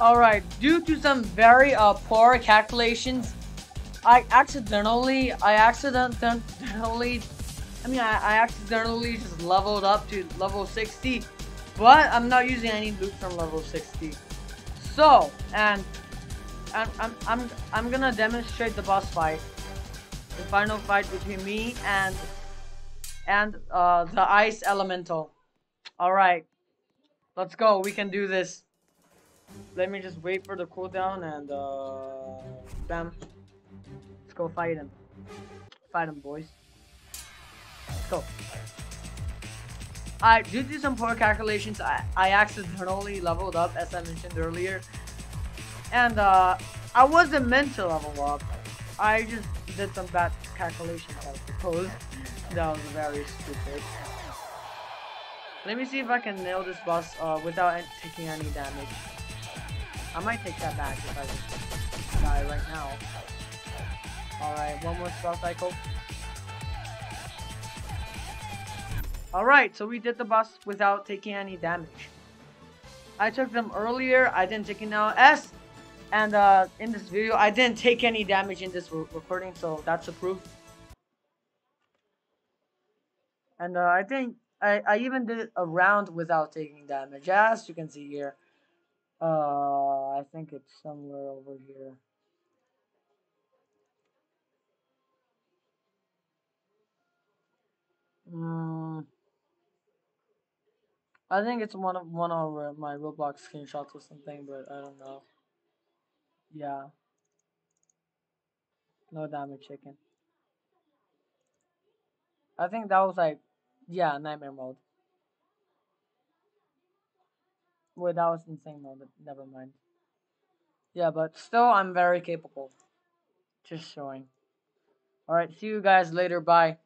Alright, due to some very uh, poor calculations, I accidentally, I accidentally, I mean, I, I accidentally just leveled up to level 60, but I'm not using any loot from level 60. So, and I'm, I'm, I'm, I'm gonna demonstrate the boss fight, the final fight between me and, and uh, the ice elemental. Alright, let's go, we can do this. Let me just wait for the cooldown and uh, bam. Let's go fight him. Fight him, boys. Let's go. I due to some poor calculations, I, I accidentally leveled up as I mentioned earlier. And uh, I wasn't meant to level up. I just did some bad calculations, I suppose. that was very stupid. Let me see if I can nail this boss uh, without taking any damage. I might take that back if I just die right now. Alright, one more spell cycle. Alright, so we did the boss without taking any damage. I took them earlier, I didn't take it now. S! And uh, in this video, I didn't take any damage in this re recording, so that's a proof. And uh, I think I, I even did a round without taking damage, as you can see here. Uh, I think it's somewhere over here. Hmm. I think it's one of one of my Roblox screenshots or something, but I don't know. Yeah. No damage chicken. I think that was like, yeah, nightmare mode. Wait, that was insane mode. Never mind. Yeah, but still, I'm very capable. Just showing. Alright, see you guys later. Bye.